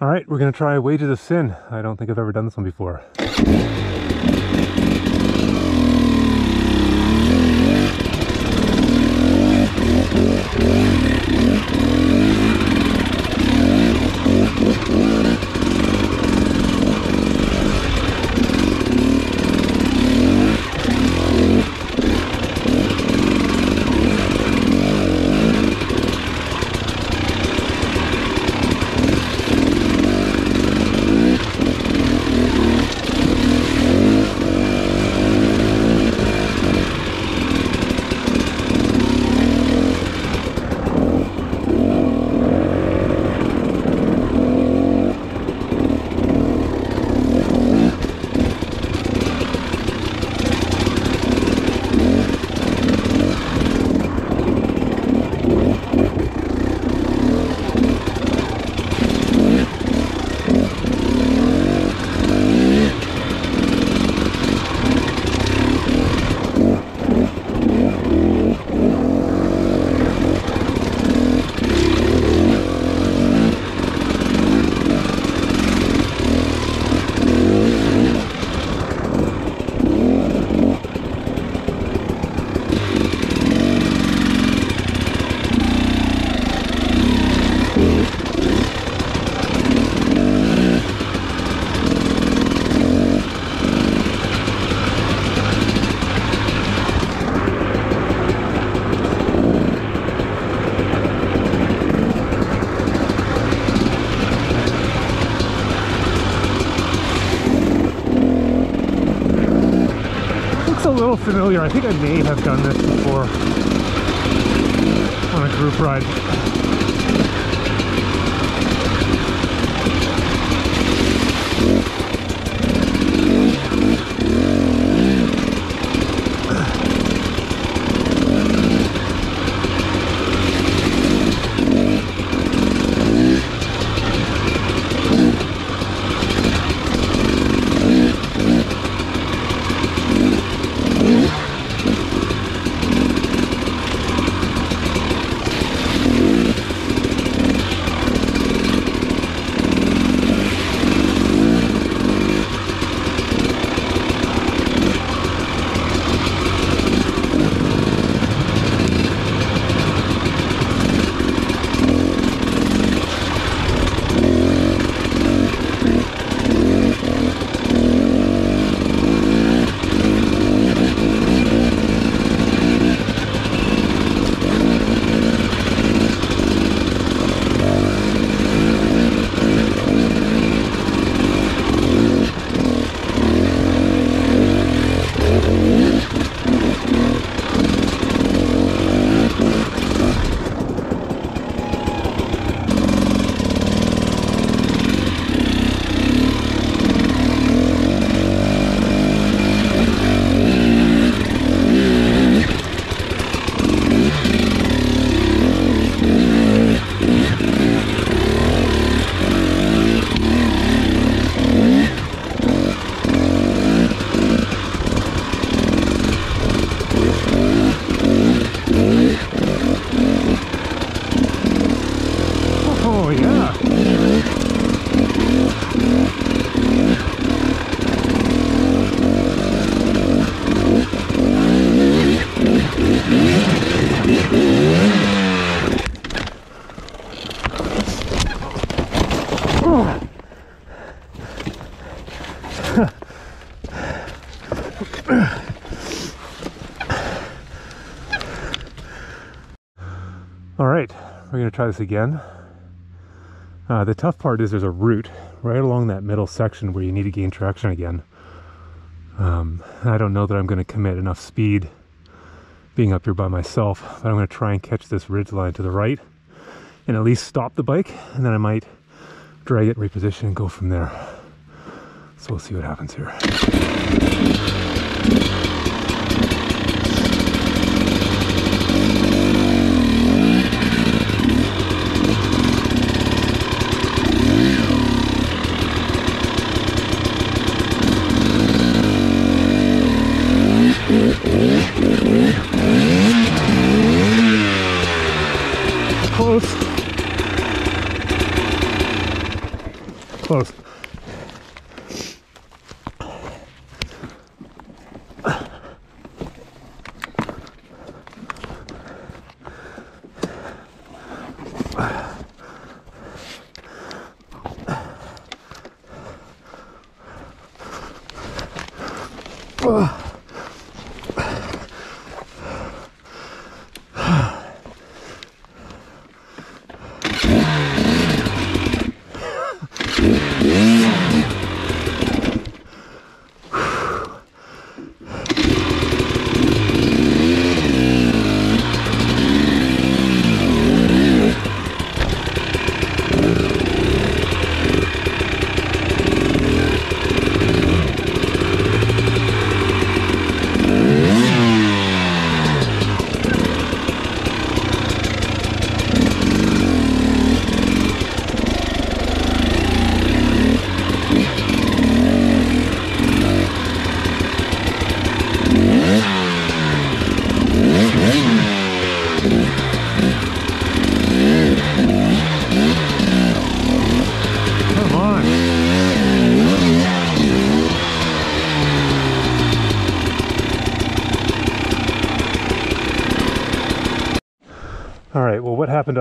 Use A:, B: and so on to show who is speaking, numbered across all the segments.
A: All right, we're gonna try Wages of Sin. I don't think I've ever done this one before. Looks a little familiar. I think I may have done this before on a group ride. Try this again. Uh, the tough part is there's a root right along that middle section where you need to gain traction again. Um, I don't know that I'm going to commit enough speed being up here by myself, but I'm going to try and catch this ridge line to the right and at least stop the bike, and then I might drag it, reposition, and go from there. So we'll see what happens here.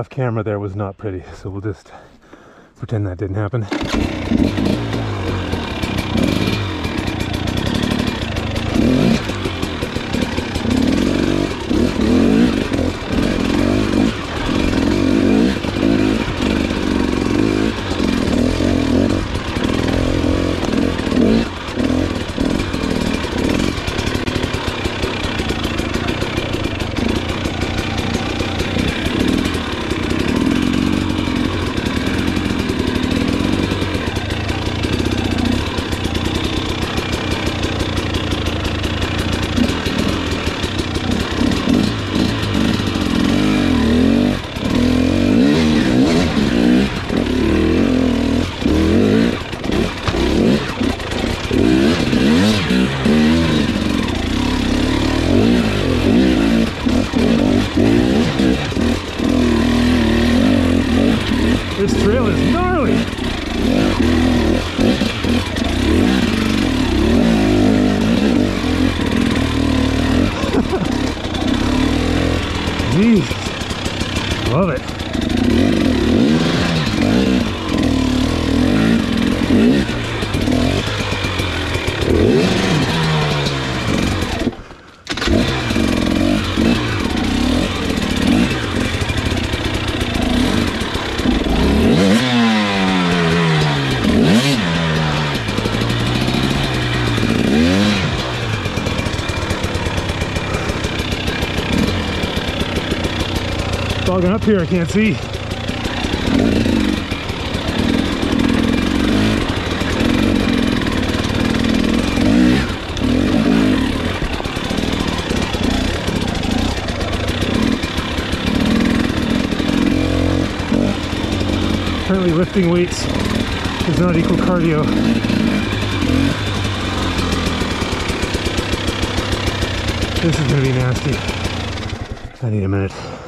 A: Off camera there was not pretty, so we'll just pretend that didn't happen. This trail is gnarly. Love it. Up here, I can't see. Apparently lifting weights does not equal cardio. This is gonna be nasty. I need a minute.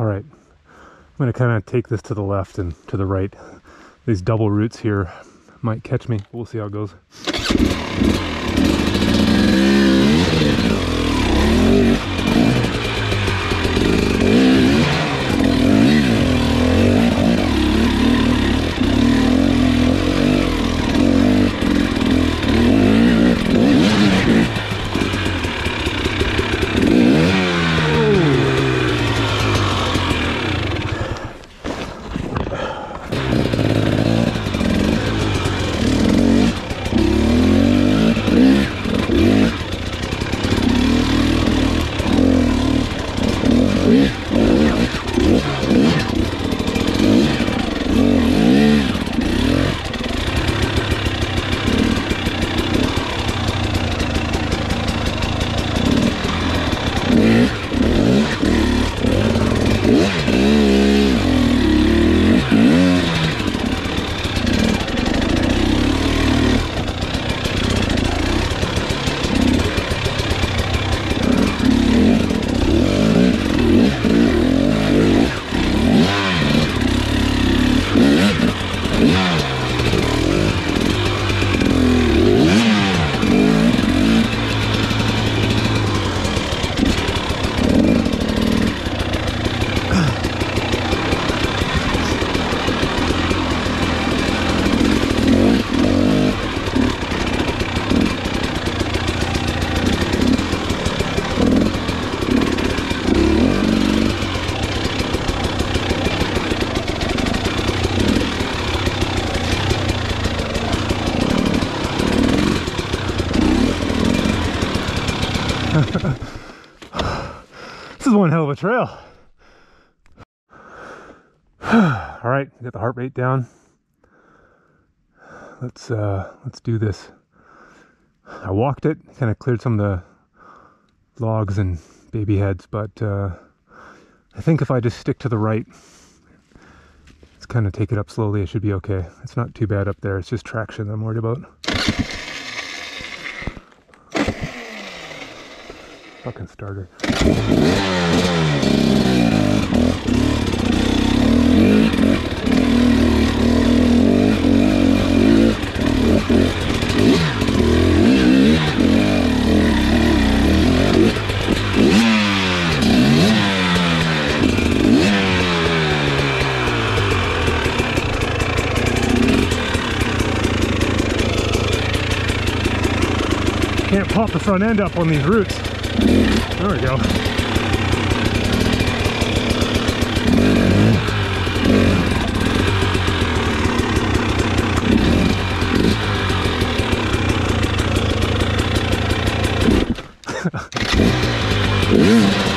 A: All right, I'm gonna kind of take this to the left and to the right. These double roots here might catch me. We'll see how it goes. Trail. All right, get the heart rate down. Let's uh, let's do this. I walked it, kind of cleared some of the logs and baby heads, but uh, I think if I just stick to the right, let's kind of take it up slowly, it should be okay. It's not too bad up there. It's just traction I'm worried about. Fucking starter. Can't pop the front end up on these roots. There we go. Time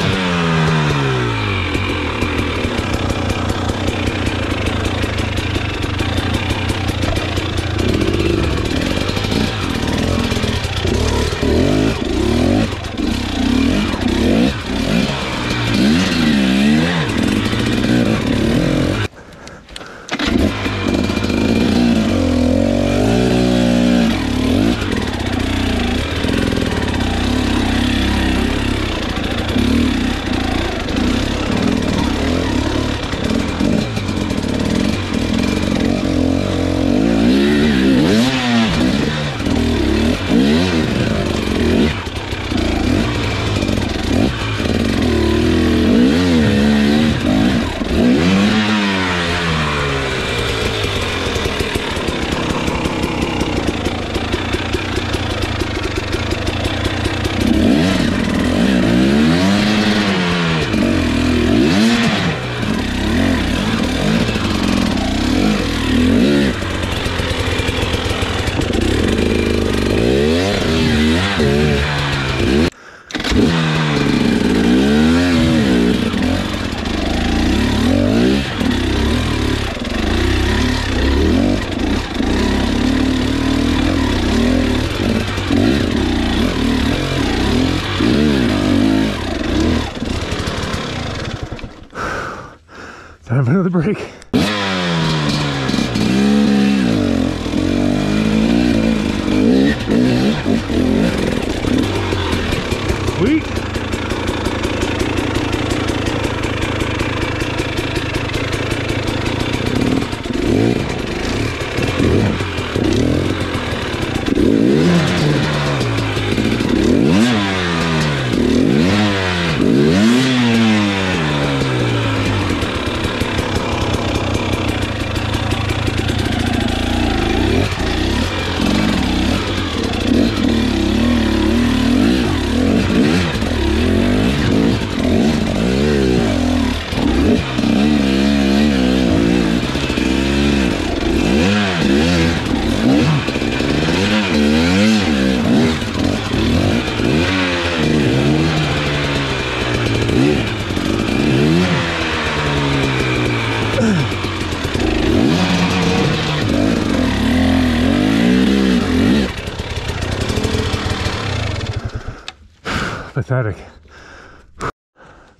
A: Pathetic.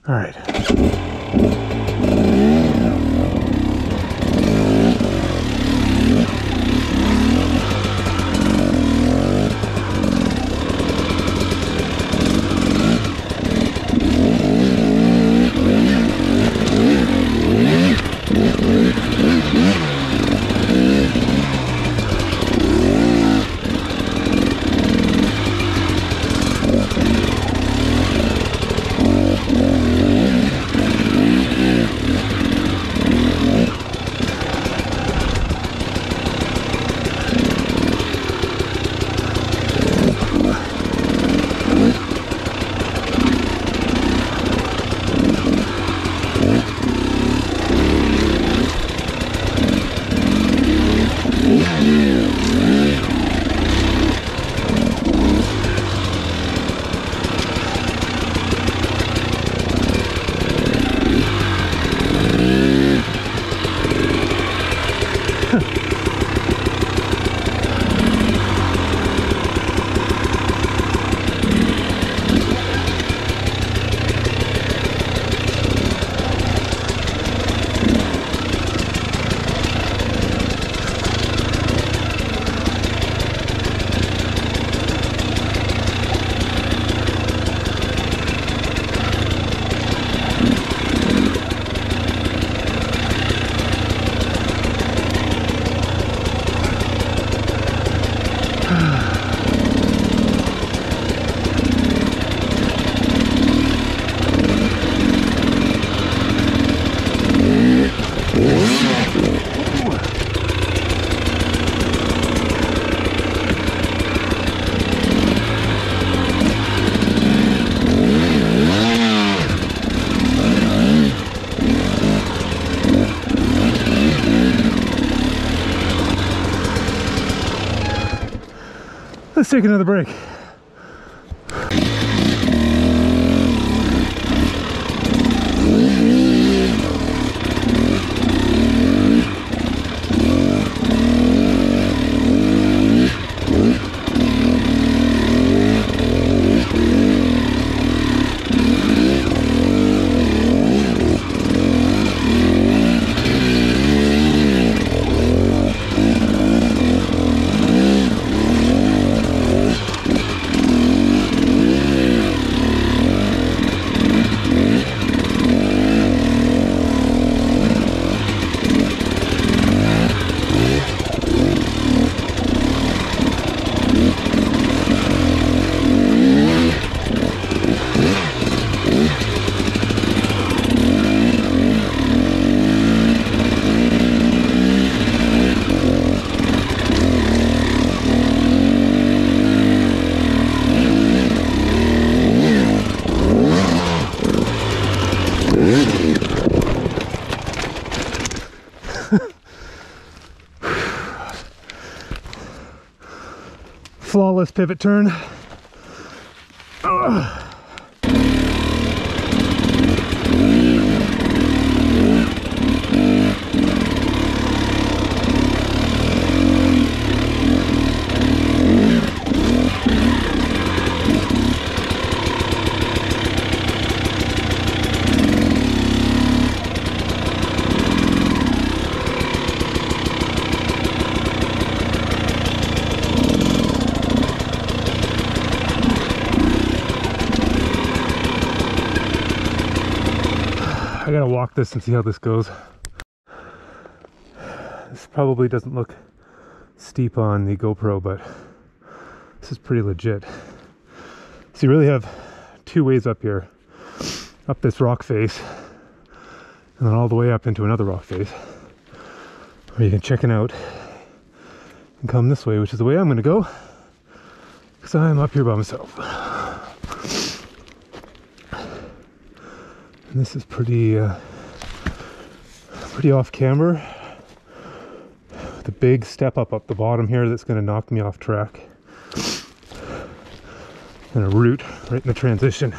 A: All right. Take another break. Flawless pivot turn. Gotta walk this and see how this goes. This probably doesn't look steep on the GoPro, but this is pretty legit. So you really have two ways up here. Up this rock face, and then all the way up into another rock face. Or you can check it out and come this way, which is the way I'm gonna go. Because I'm up here by myself. This is pretty uh, pretty off camber. The big step up up the bottom here that's going to knock me off track. And a root right in the transition.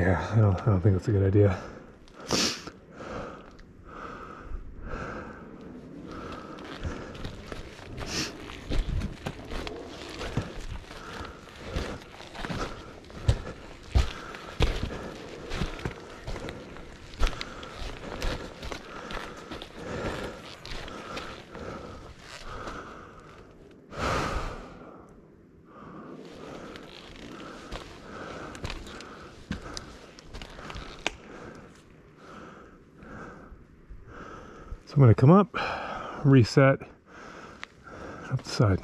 A: Yeah, I don't, I don't think that's a good idea. So I'm going to come up, reset, up the side.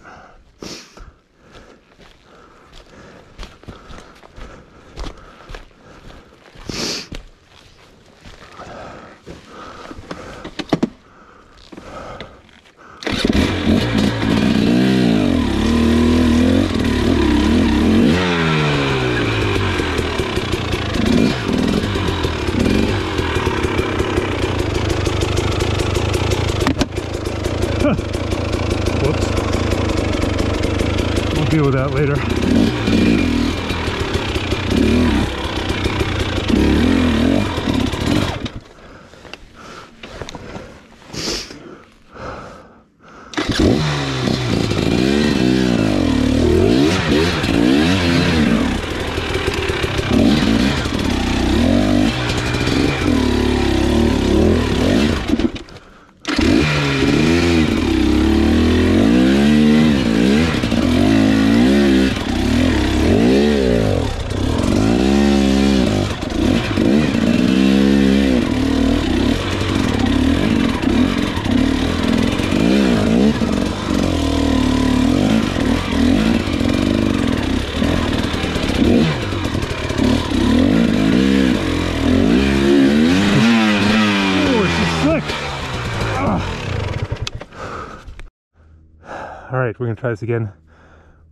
A: Try this again.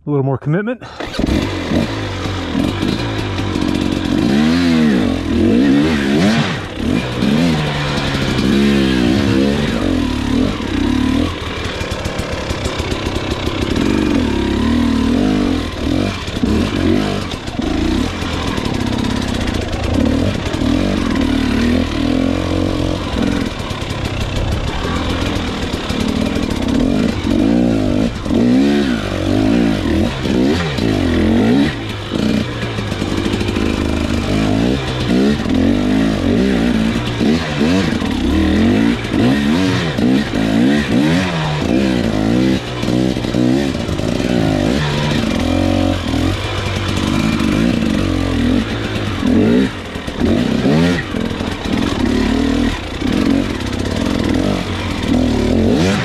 A: A little more commitment.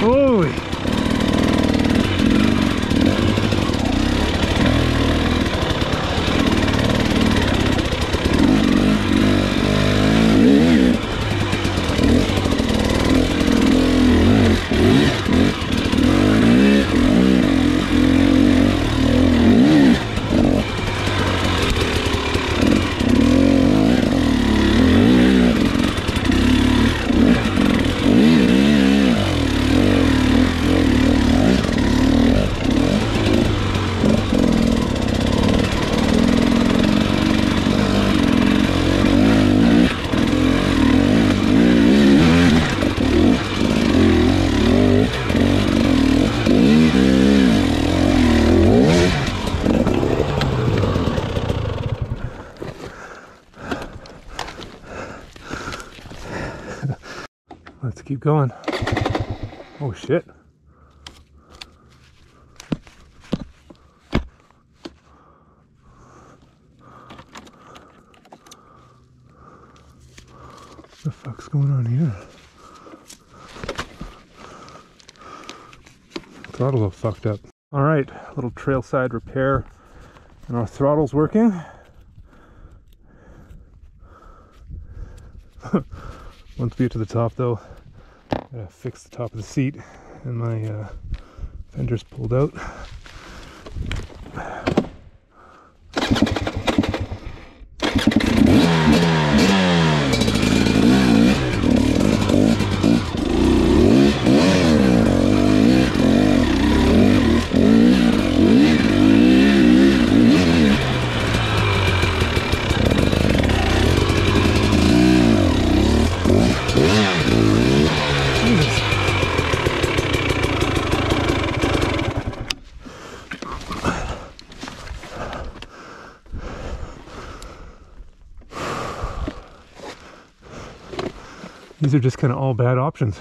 A: Holy. Let's keep going. Oh shit. What the fuck's going on here? Throttle's all fucked up. All right, little trail side repair, and our throttle's working. Once we get to the top, though, gotta fix the top of the seat, and my uh, fender's pulled out. Are just kind of all bad options.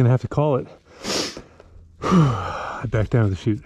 A: We're gonna have to call it. I back down to the chute.